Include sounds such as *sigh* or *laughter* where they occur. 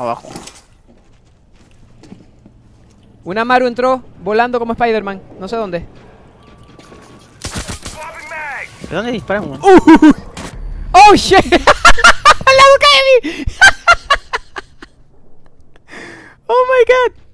Abajo. Una Maru entró volando como Spider-Man. No sé dónde. ¿De dónde disparan? Uh, ¡Oh, shit! *laughs* ¡La boca de mí! *laughs* ¡Oh, my God!